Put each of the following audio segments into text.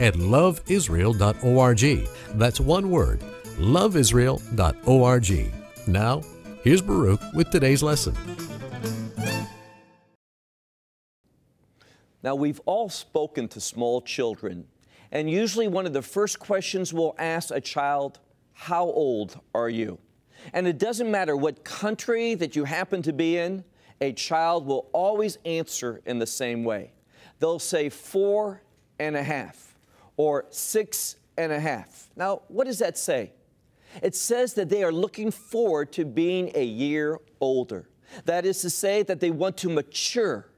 at loveisrael.org. That's one word, loveisrael.org. Now, here's Baruch with today's lesson. Now, we've all spoken to small children, and usually one of the first questions we'll ask a child, How old are you? And it doesn't matter what country that you happen to be in, a child will always answer in the same way. They'll say four and a half or six and a half. Now, what does that say? It says that they are looking forward to being a year older. That is to say, that they want to mature.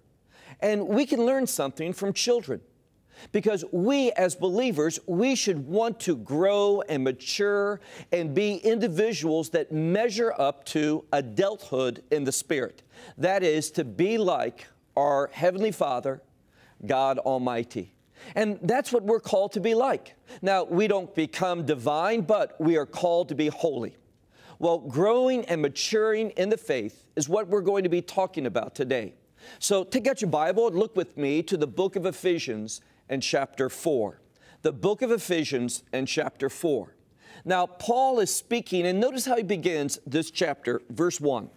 And we can learn something from children because we as believers we should want to grow and mature and be individuals that measure up to adulthood in the spirit that is to be like our heavenly father god almighty and that's what we're called to be like now we don't become divine but we are called to be holy well growing and maturing in the faith is what we're going to be talking about today so take out your bible and look with me to the book of ephesians and chapter 4. The book of Ephesians and chapter 4. Now, Paul is speaking, and notice how he begins this chapter, verse 1.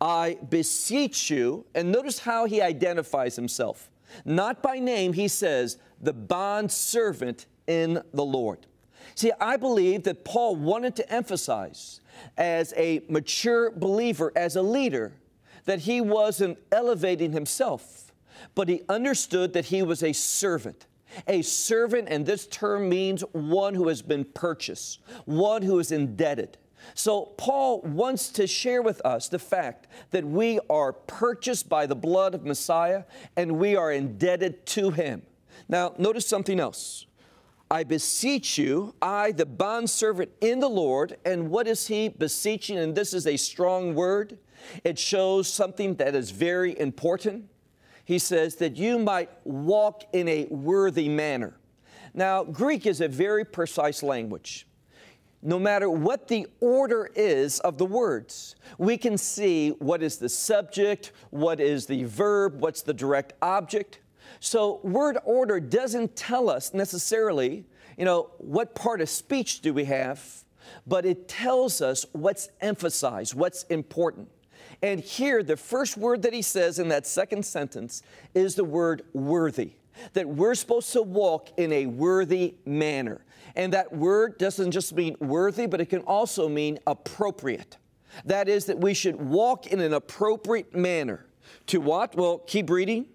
I beseech you, and notice how he identifies himself. Not by name, he says, the bond servant in the Lord. See, I believe that Paul wanted to emphasize as a mature believer, as a leader, that he wasn't elevating himself but he understood that he was a servant. A servant, and this term means one who has been purchased, one who is indebted. So, Paul wants to share with us the fact that we are purchased by the blood of Messiah and we are indebted to him. Now, notice something else. I beseech you, I, the bondservant in the Lord, and what is he beseeching? And this is a strong word. It shows something that is very important he says that you might walk in a worthy manner. Now, Greek is a very precise language. No matter what the order is of the words, we can see what is the subject, what is the verb, what's the direct object. So, word order doesn't tell us necessarily, you know, what part of speech do we have, but it tells us what's emphasized, what's important. And here, the first word that he says in that second sentence is the word worthy. That we're supposed to walk in a worthy manner. And that word doesn't just mean worthy, but it can also mean appropriate. That is, that we should walk in an appropriate manner. To what? Well, keep reading.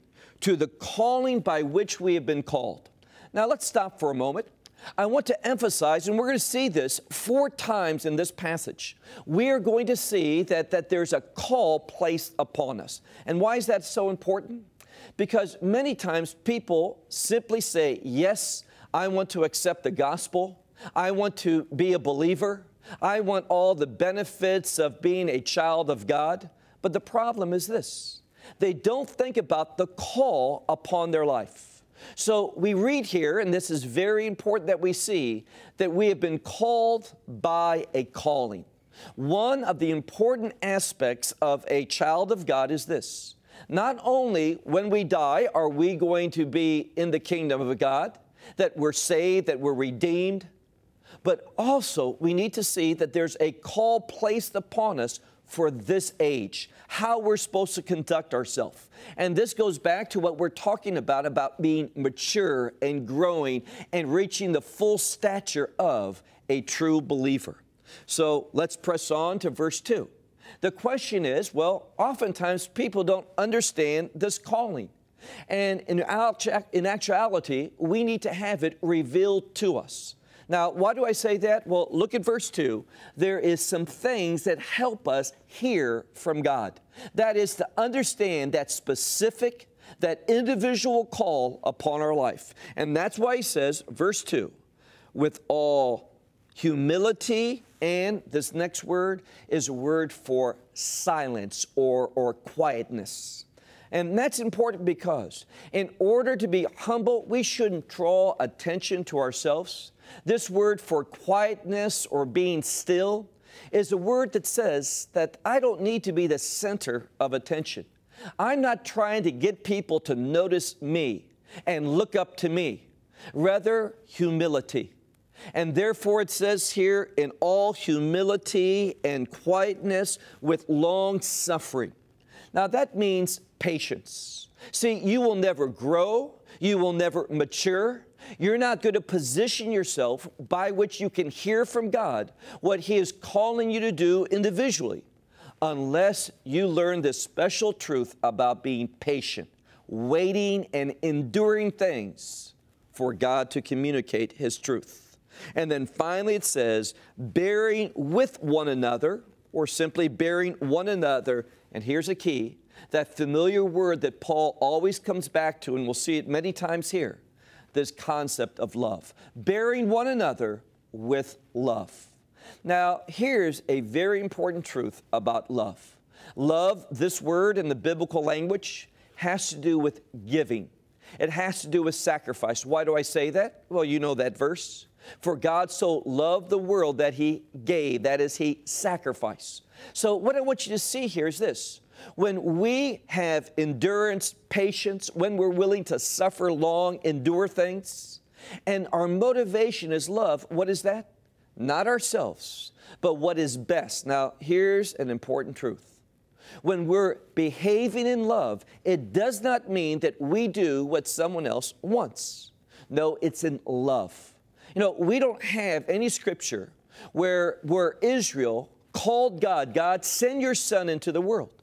To the calling by which we have been called. Now, let's stop for a moment I want to emphasize, and we're going to see this four times in this passage. We are going to see that, that there's a call placed upon us. And why is that so important? Because many times people simply say, Yes, I want to accept the gospel, I want to be a believer, I want all the benefits of being a child of God. But the problem is this they don't think about the call upon their life. So we read here, and this is very important that we see, that we have been called by a calling. One of the important aspects of a child of God is this. Not only when we die are we going to be in the kingdom of God, that we're saved, that we're redeemed, but also we need to see that there's a call placed upon us for this age, how we're supposed to conduct ourselves. And this goes back to what we're talking about about being mature and growing and reaching the full stature of a true believer. So let's press on to verse 2. The question is well, oftentimes people don't understand this calling. And in actuality, we need to have it revealed to us. Now, why do I say that? Well, look at verse 2. There is some things that help us hear from God. That is to understand that specific, that individual call upon our life. And that's why he says, verse 2, with all humility, and this next word is a word for silence or, or quietness. And that's important because in order to be humble, we shouldn't draw attention to ourselves. This word for quietness or being still is a word that says that I don't need to be the center of attention. I'm not trying to get people to notice me and look up to me, rather, humility. And therefore, it says here, in all humility and quietness with long suffering. Now, that means patience. See, you will never grow, you will never mature. You're not going to position yourself by which you can hear from God what He is calling you to do individually unless you learn this special truth about being patient, waiting, and enduring things for God to communicate His truth. And then finally it says, bearing with one another, or simply bearing one another. And here's a key that familiar word that Paul always comes back to, and we'll see it many times here this concept of love, bearing one another with love. Now, here's a very important truth about love. Love, this word in the biblical language, has to do with giving. It has to do with sacrifice. Why do I say that? Well, you know that verse. For God so loved the world that He gave, that is, He sacrificed. So, what I want you to see here is this when we have endurance, patience, when we're willing to suffer long, endure things, and our motivation is love, what is that? Not ourselves, but what is best. Now, here's an important truth. When we're behaving in love, it does not mean that we do what someone else wants. No, it's in love. You know, we don't have any scripture where, where Israel called God, God, send your son into the world.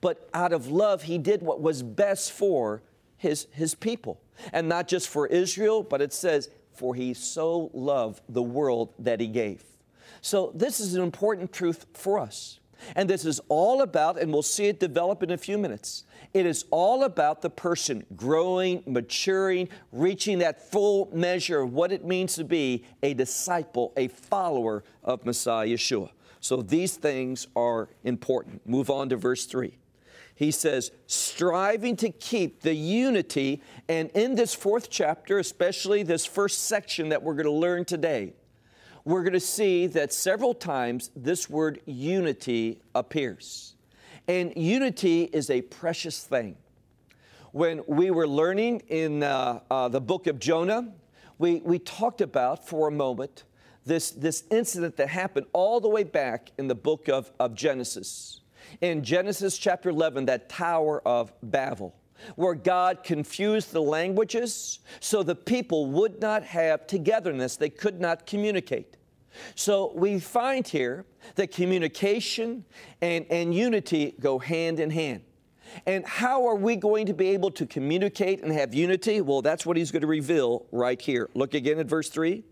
But out of love, he did what was best for his, his people. And not just for Israel, but it says, for he so loved the world that he gave. So this is an important truth for us. And this is all about, and we'll see it develop in a few minutes. It is all about the person growing, maturing, reaching that full measure of what it means to be a disciple, a follower of Messiah Yeshua. So these things are important. Move on to verse 3. He says, striving to keep the unity, and in this fourth chapter, especially this first section that we're going to learn today, we're going to see that several times this word unity appears. And unity is a precious thing. When we were learning in uh, uh, the book of Jonah, we, we talked about for a moment this, this incident that happened all the way back in the book of, of Genesis. In Genesis chapter 11, that Tower of Babel, where God confused the languages so the people would not have togetherness, they could not communicate. So we find here that communication and, and unity go hand in hand. And how are we going to be able to communicate and have unity? Well, that's what he's going to reveal right here. Look again at verse 3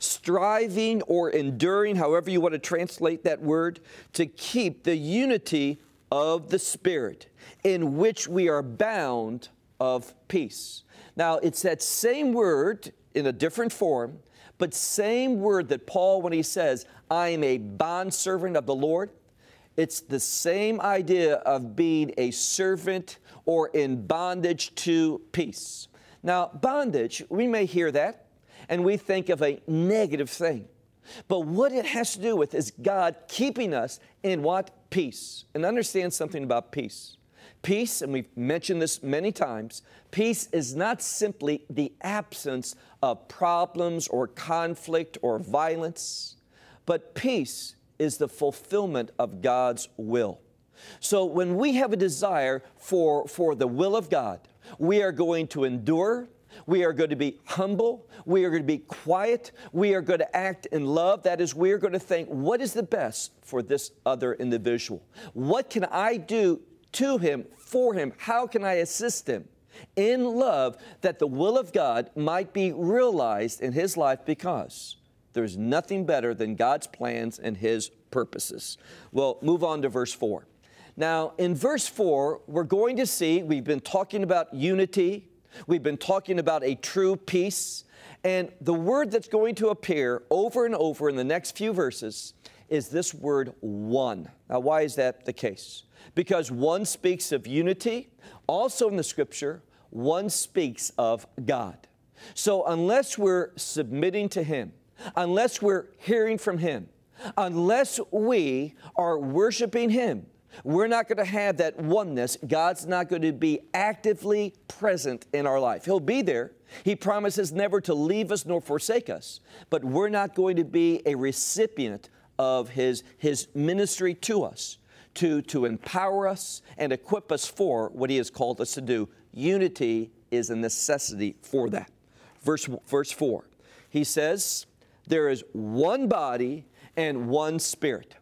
striving or enduring, however you want to translate that word, to keep the unity of the Spirit in which we are bound of peace. Now, it's that same word in a different form, but same word that Paul, when he says, I am a bondservant of the Lord, it's the same idea of being a servant or in bondage to peace. Now, bondage, we may hear that and we think of a negative thing. But what it has to do with is God keeping us in what? Peace. And understand something about peace. Peace, and we've mentioned this many times, peace is not simply the absence of problems or conflict or violence, but peace is the fulfillment of God's will. So when we have a desire for, for the will of God, we are going to endure, we are going to be humble. We are going to be quiet. We are going to act in love. That is, we are going to think, what is the best for this other individual? What can I do to him, for him? How can I assist him? In love, that the will of God might be realized in his life because there's nothing better than God's plans and his purposes. Well, move on to verse 4. Now, in verse 4, we're going to see, we've been talking about unity, We've been talking about a true peace. And the word that's going to appear over and over in the next few verses is this word one. Now, why is that the case? Because one speaks of unity. Also in the scripture, one speaks of God. So, unless we're submitting to Him, unless we're hearing from Him, unless we are worshiping Him, we're not going to have that oneness. God's not going to be actively present in our life. He'll be there. He promises never to leave us nor forsake us, but we're not going to be a recipient of His, his ministry to us, to, to empower us and equip us for what He has called us to do. Unity is a necessity for that. Verse, verse 4, He says, There is one body and one spirit.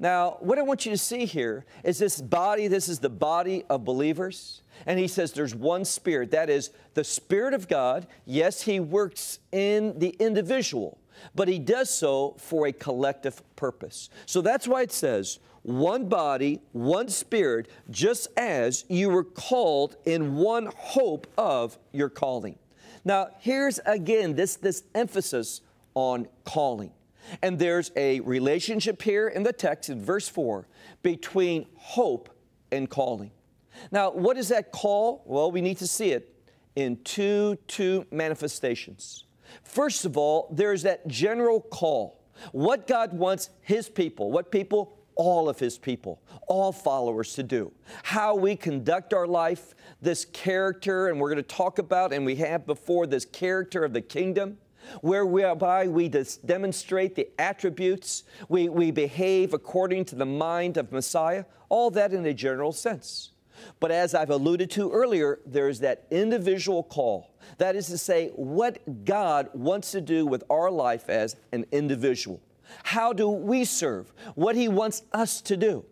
Now, what I want you to see here is this body, this is the body of believers. And he says there's one spirit, that is the Spirit of God. Yes, he works in the individual, but he does so for a collective purpose. So that's why it says, one body, one spirit, just as you were called in one hope of your calling. Now, here's again this, this emphasis on calling. And there's a relationship here in the text in verse 4 between hope and calling. Now, what is that call? Well, we need to see it in two, two manifestations. First of all, there's that general call. What God wants His people, what people, all of His people, all followers to do. How we conduct our life, this character, and we're going to talk about, and we have before, this character of the kingdom whereby we demonstrate the attributes, we, we behave according to the mind of Messiah, all that in a general sense. But as I've alluded to earlier, there's that individual call. That is to say, what God wants to do with our life as an individual. How do we serve? What He wants us to do.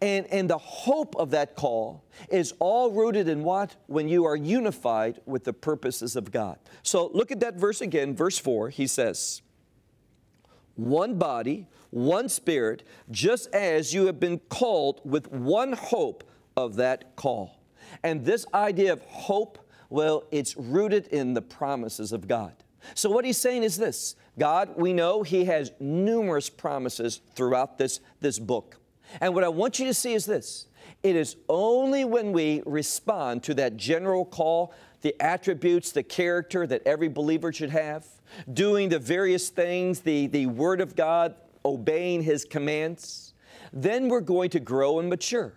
And, and the hope of that call is all rooted in what? When you are unified with the purposes of God. So look at that verse again, verse 4. He says, One body, one spirit, just as you have been called with one hope of that call. And this idea of hope, well, it's rooted in the promises of God. So what he's saying is this God, we know He has numerous promises throughout this, this book. And what I want you to see is this it is only when we respond to that general call, the attributes, the character that every believer should have, doing the various things, the, the Word of God, obeying His commands, then we're going to grow and mature.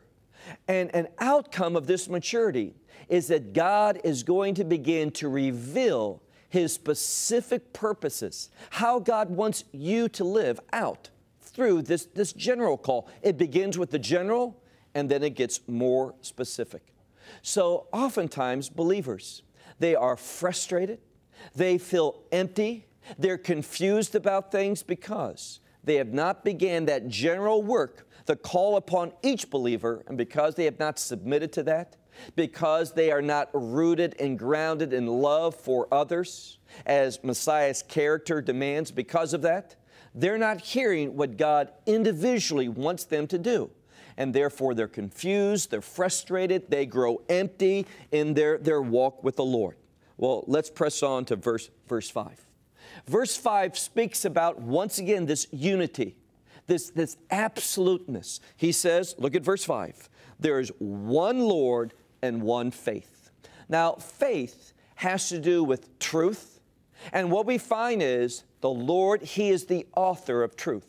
And an outcome of this maturity is that God is going to begin to reveal His specific purposes, how God wants you to live out through this, this general call. It begins with the general and then it gets more specific. So oftentimes, believers, they are frustrated, they feel empty, they're confused about things because they have not began that general work, the call upon each believer, and because they have not submitted to that, because they are not rooted and grounded in love for others, as Messiah's character demands, because of that, they're not hearing what God individually wants them to do. And therefore, they're confused, they're frustrated, they grow empty in their, their walk with the Lord. Well, let's press on to verse, verse 5. Verse 5 speaks about, once again, this unity, this, this absoluteness. He says, look at verse 5 there is one Lord and one faith. Now, faith has to do with truth. And what we find is the Lord, He is the author of truth.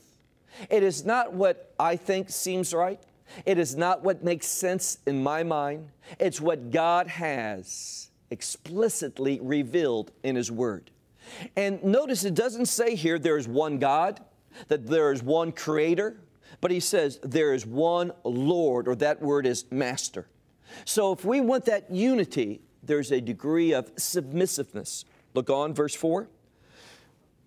It is not what I think seems right. It is not what makes sense in my mind. It's what God has explicitly revealed in His Word. And notice it doesn't say here there is one God, that there is one Creator, but He says there is one Lord, or that word is Master. So if we want that unity, there's a degree of submissiveness. Look on, verse 4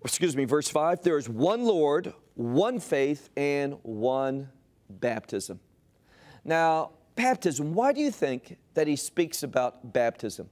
excuse me, verse 5 there is one Lord, one faith, and one baptism. Now, baptism, why do you think that he speaks about baptism?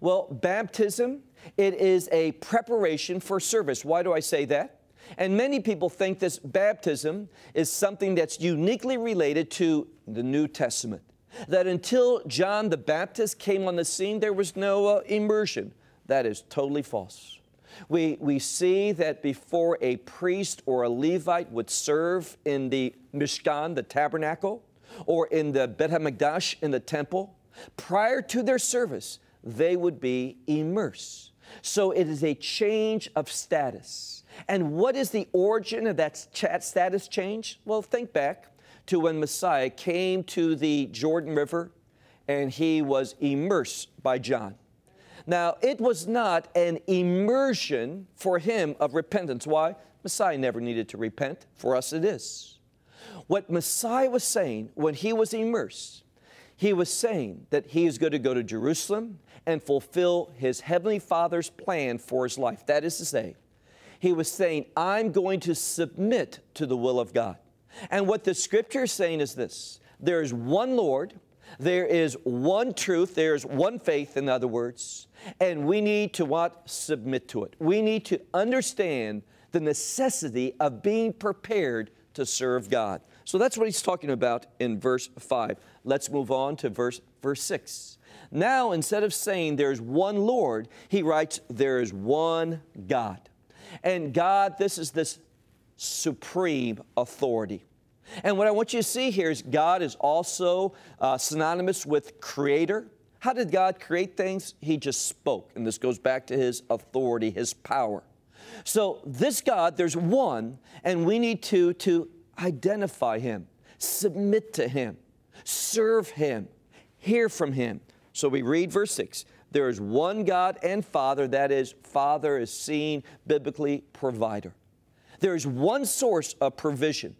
Well, baptism, it is a preparation for service. Why do I say that? And many people think this baptism is something that's uniquely related to the New Testament. that until John the Baptist came on the scene, there was no uh, immersion. That is totally false. We, we see that before a priest or a Levite would serve in the Mishkan, the tabernacle, or in the Bet HaMikdash, in the temple, prior to their service, they would be immersed. So it is a change of status. And what is the origin of that status change? Well, think back to when Messiah came to the Jordan River and he was immersed by John. Now, it was not an immersion for him of repentance. Why? Messiah never needed to repent. For us, it is. What Messiah was saying when he was immersed, he was saying that he is going to go to Jerusalem and fulfill his heavenly Father's plan for his life. That is to say, he was saying, I'm going to submit to the will of God. And what the scripture is saying is this there is one Lord, there is one truth, there's one faith, in other words, and we need to what? Submit to it. We need to understand the necessity of being prepared to serve God. So that's what he's talking about in verse 5. Let's move on to verse, verse 6. Now, instead of saying there's one Lord, he writes there is one God. And God, this is this supreme authority. And what I want you to see here is God is also uh, synonymous with creator. How did God create things? He just spoke. And this goes back to His authority, His power. So, this God, there's one, and we need to, to identify Him, submit to Him, serve Him, hear from Him. So, we read verse 6 there is one God and Father, that is, Father is seen biblically provider. There is one source of provision.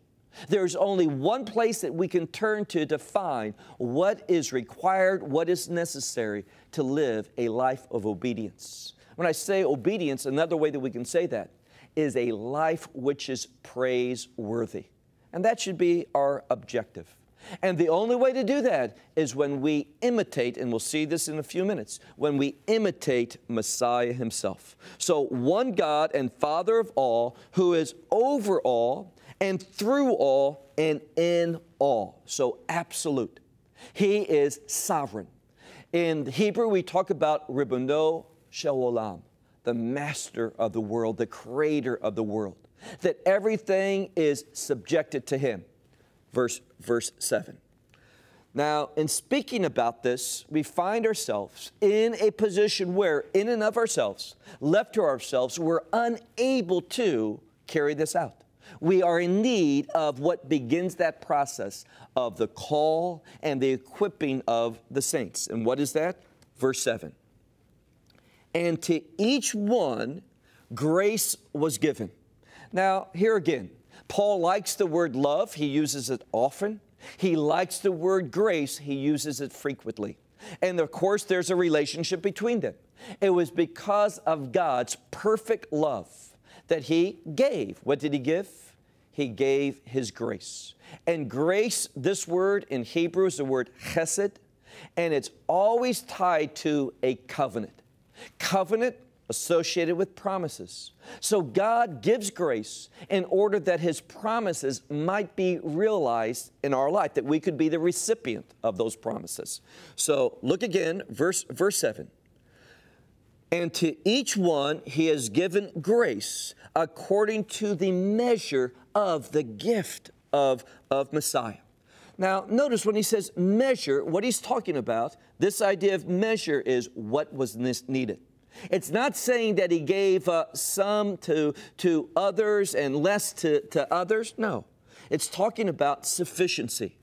There's only one place that we can turn to find what is required, what is necessary to live a life of obedience. When I say obedience, another way that we can say that is a life which is praiseworthy. And that should be our objective. And the only way to do that is when we imitate, and we'll see this in a few minutes, when we imitate Messiah Himself. So, one God and Father of all, who is over all and through all and in all. So absolute. He is sovereign. In Hebrew, we talk about Ribono Shel Olam, the master of the world, the creator of the world, that everything is subjected to him. Verse, verse 7. Now, in speaking about this, we find ourselves in a position where, in and of ourselves, left to ourselves, we're unable to carry this out we are in need of what begins that process of the call and the equipping of the saints. And what is that? Verse 7. And to each one grace was given. Now, here again, Paul likes the word love, he uses it often. He likes the word grace, he uses it frequently. And of course, there's a relationship between them. It was because of God's perfect love that He gave. What did He give? He gave His grace. And grace, this word in Hebrew is the word chesed, and it's always tied to a covenant. Covenant associated with promises. So God gives grace in order that His promises might be realized in our life, that we could be the recipient of those promises. So look again, verse, verse 7. And to each one he has given grace according to the measure of the gift of, of Messiah. Now, notice when he says measure, what he's talking about, this idea of measure is what was needed. It's not saying that he gave uh, some to, to others and less to, to others. No. It's talking about sufficiency,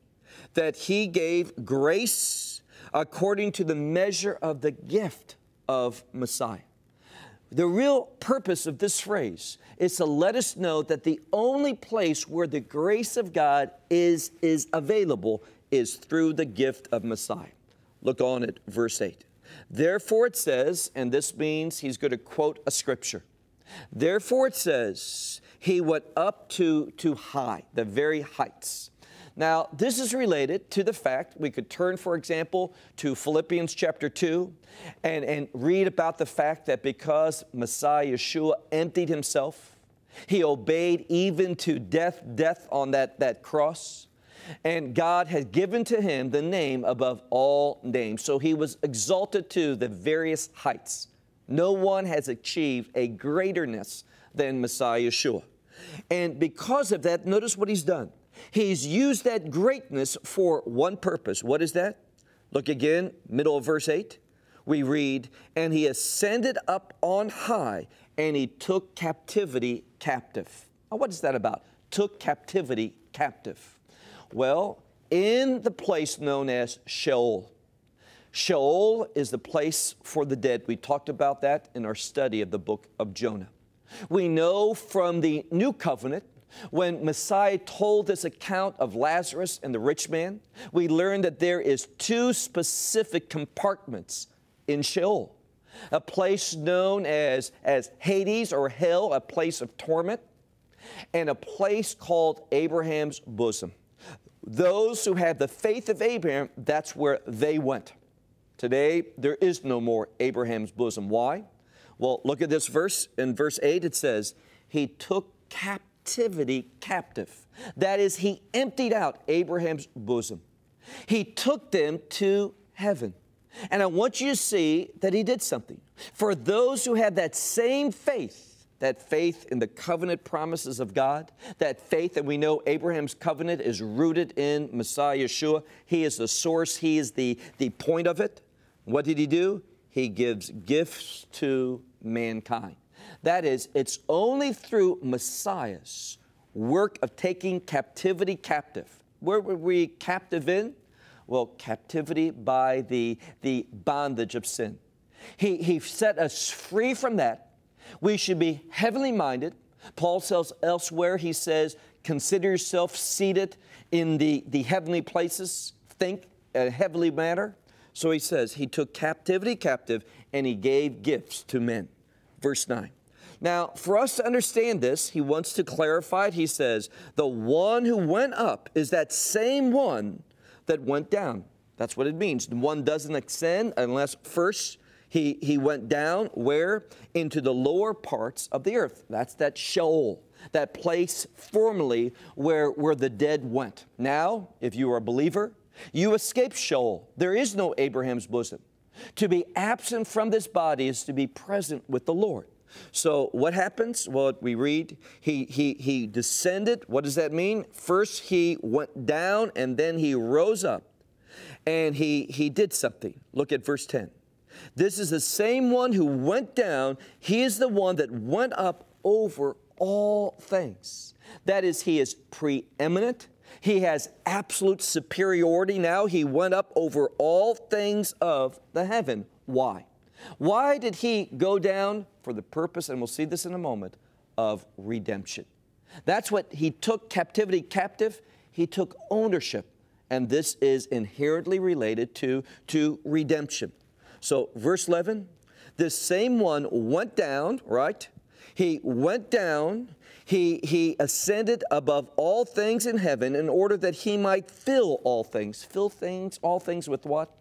that he gave grace according to the measure of the gift of Messiah. The real purpose of this phrase is to let us know that the only place where the grace of God is, is available is through the gift of Messiah. Look on at verse 8. Therefore it says, and this means he's going to quote a scripture. Therefore it says, he went up to, to high, the very heights. Now, this is related to the fact we could turn, for example, to Philippians chapter 2 and, and read about the fact that because Messiah Yeshua emptied himself, he obeyed even to death, death on that, that cross. And God had given to him the name above all names. So he was exalted to the various heights. No one has achieved a greaterness than Messiah Yeshua. And because of that, notice what he's done. He's used that greatness for one purpose. What is that? Look again, middle of verse 8. We read, And he ascended up on high, and he took captivity captive. Now, what is that about? Took captivity captive. Well, in the place known as Sheol. Sheol is the place for the dead. We talked about that in our study of the book of Jonah. We know from the new covenant when Messiah told this account of Lazarus and the rich man, we learn that there is two specific compartments in Sheol. A place known as, as Hades or hell, a place of torment, and a place called Abraham's bosom. Those who had the faith of Abraham, that's where they went. Today, there is no more Abraham's bosom. Why? Well, look at this verse. In verse 8, it says, He took captivity captive. That is, He emptied out Abraham's bosom. He took them to heaven. And I want you to see that He did something. For those who have that same faith, that faith in the covenant promises of God, that faith that we know Abraham's covenant is rooted in Messiah Yeshua. He is the source, He is the, the point of it. What did He do? He gives gifts to mankind. That is, it's only through Messiah's work of taking captivity captive. Where were we captive in? Well, captivity by the, the bondage of sin. He, he set us free from that. We should be heavenly minded. Paul says elsewhere, he says, consider yourself seated in the, the heavenly places. Think a heavenly manner. So he says, he took captivity captive and he gave gifts to men verse 9. Now, for us to understand this, he wants to clarify it. He says, The one who went up is that same one that went down. That's what it means. One doesn't ascend unless first he, he went down where? Into the lower parts of the earth. That's that Sheol, that place formerly where, where the dead went. Now, if you are a believer, you escape Sheol. There is no Abraham's bosom. To be absent from this body is to be present with the Lord. So what happens? Well, we read he, he, he descended. What does that mean? First he went down and then he rose up and he, he did something. Look at verse 10. This is the same one who went down. He is the one that went up over all things. That is, he is preeminent. He has absolute superiority now. He went up over all things of the heaven. Why? Why did he go down? For the purpose, and we'll see this in a moment, of redemption. That's what he took captivity captive. He took ownership. And this is inherently related to, to redemption. So, verse 11, this same one went down, right? He went down he, he ascended above all things in heaven in order that he might fill all things. Fill things, all things with what?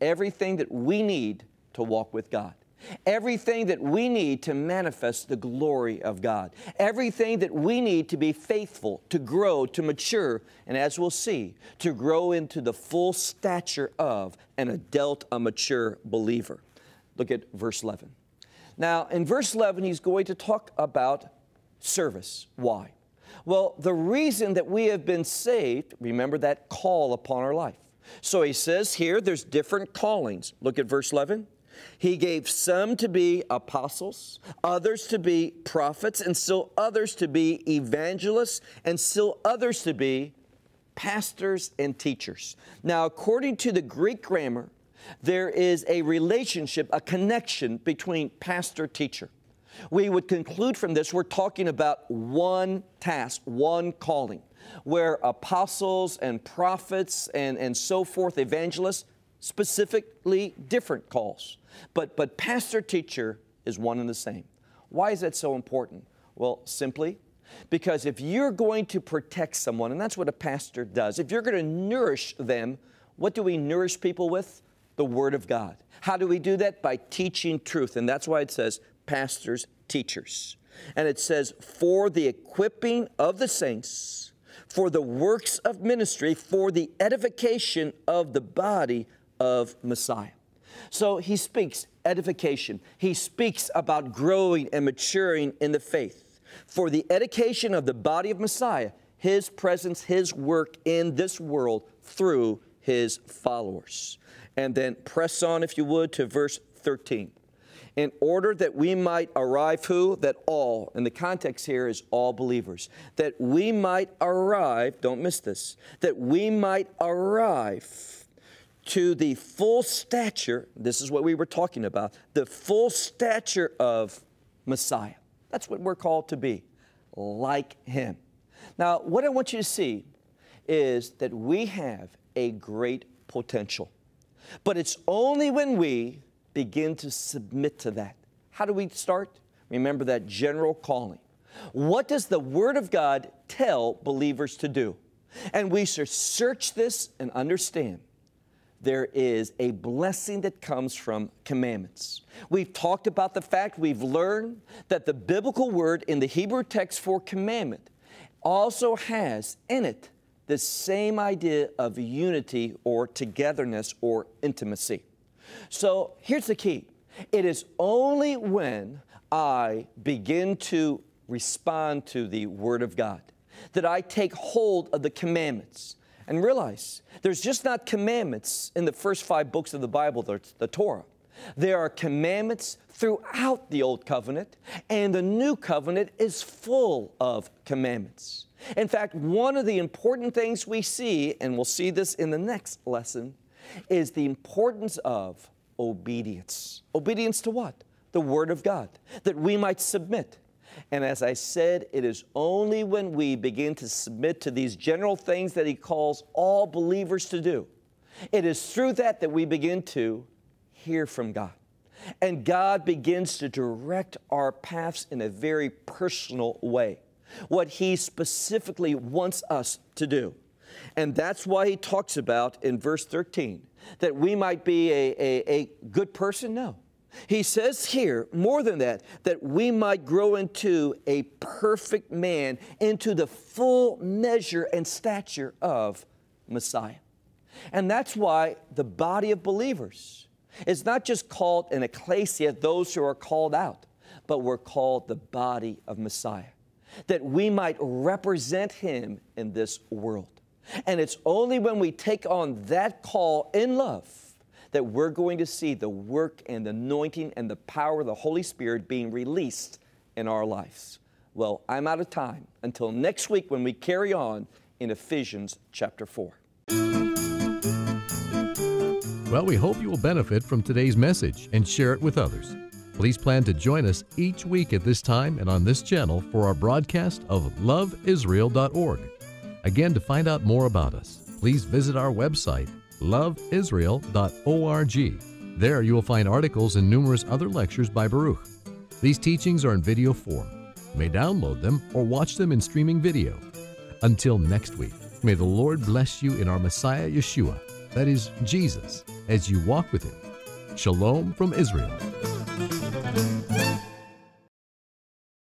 Everything that we need to walk with God. Everything that we need to manifest the glory of God. Everything that we need to be faithful, to grow, to mature, and as we'll see, to grow into the full stature of an adult, a mature believer. Look at verse 11. Now, in verse 11, he's going to talk about service. Why? Well, the reason that we have been saved, remember that call upon our life. So he says here there's different callings. Look at verse 11. He gave some to be apostles, others to be prophets, and still others to be evangelists, and still others to be pastors and teachers. Now, according to the Greek grammar, there is a relationship, a connection between pastor teacher we would conclude from this we're talking about one task, one calling, where apostles and prophets and, and so forth, evangelists, specifically different calls. But, but pastor teacher is one and the same. Why is that so important? Well, simply because if you're going to protect someone, and that's what a pastor does, if you're going to nourish them, what do we nourish people with? The Word of God. How do we do that? By teaching truth. And that's why it says, pastors, teachers. And it says, for the equipping of the saints, for the works of ministry, for the edification of the body of Messiah. So he speaks edification. He speaks about growing and maturing in the faith. For the edification of the body of Messiah, his presence, his work in this world through his followers. And then press on, if you would, to verse 13. In order that we might arrive, who? That all, and the context here is all believers, that we might arrive, don't miss this, that we might arrive to the full stature, this is what we were talking about, the full stature of Messiah. That's what we're called to be, like Him. Now, what I want you to see is that we have a great potential. But it's only when we begin to submit to that. How do we start? Remember that general calling. What does the Word of God tell believers to do? And we should search this and understand there is a blessing that comes from commandments. We've talked about the fact we've learned that the biblical word in the Hebrew text for commandment also has in it the same idea of unity or togetherness or intimacy. So here's the key it is only when I begin to respond to the Word of God that I take hold of the commandments and realize there's just not commandments in the first five books of the Bible, the, the Torah. There are commandments throughout the Old Covenant, and the New Covenant is full of commandments. In fact, one of the important things we see, and we'll see this in the next lesson, is the importance of obedience. Obedience to what? The Word of God, that we might submit. And as I said, it is only when we begin to submit to these general things that He calls all believers to do. It is through that that we begin to hear from God. And God begins to direct our paths in a very personal way, what He specifically wants us to do. And that's why He talks about in verse 13 that we might be a, a, a good person? No. He says here, more than that, that we might grow into a perfect man, into the full measure and stature of Messiah. And that's why the body of believers is not just called an ecclesia, those who are called out, but we're called the body of Messiah, that we might represent him in this world. And it's only when we take on that call in love that we're going to see the work and the anointing and the power of the Holy Spirit being released in our lives. Well, I'm out of time. Until next week when we carry on in Ephesians chapter 4. Well, we hope you will benefit from today's message and share it with others. Please plan to join us each week at this time and on this channel for our broadcast of loveisrael.org. Again, to find out more about us, please visit our website, loveisrael.org. There you will find articles and numerous other lectures by Baruch. These teachings are in video form. You may download them or watch them in streaming video. Until next week, may the Lord bless you in our Messiah Yeshua, that is, Jesus, as you walk with Him. Shalom from Israel.